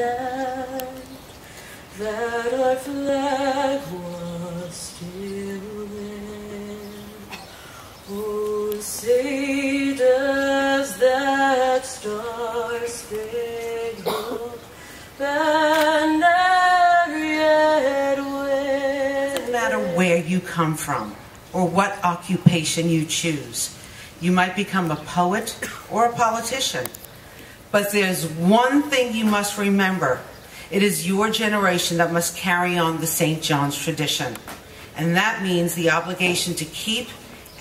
land that our flag was still there. Oh, say does that star-spangled banner yet wave? doesn't matter where you come from or what occupation you choose. You might become a poet or a politician. But there's one thing you must remember. It is your generation that must carry on the St. John's tradition. And that means the obligation to keep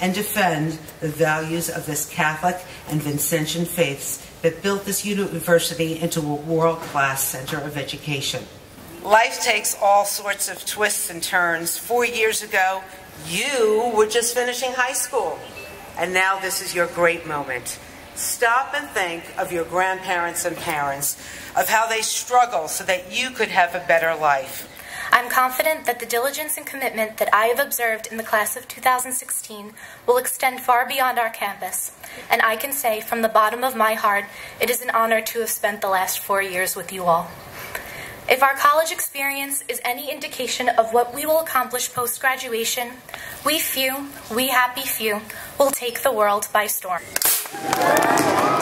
and defend the values of this Catholic and Vincentian faiths that built this university into a world-class center of education. Life takes all sorts of twists and turns. Four years ago, you were just finishing high school. And now this is your great moment. Stop and think of your grandparents and parents, of how they struggle so that you could have a better life. I'm confident that the diligence and commitment that I have observed in the class of 2016 will extend far beyond our campus, and I can say from the bottom of my heart it is an honor to have spent the last four years with you all. If our college experience is any indication of what we will accomplish post graduation, we few, we happy few, will take the world by storm. Yes!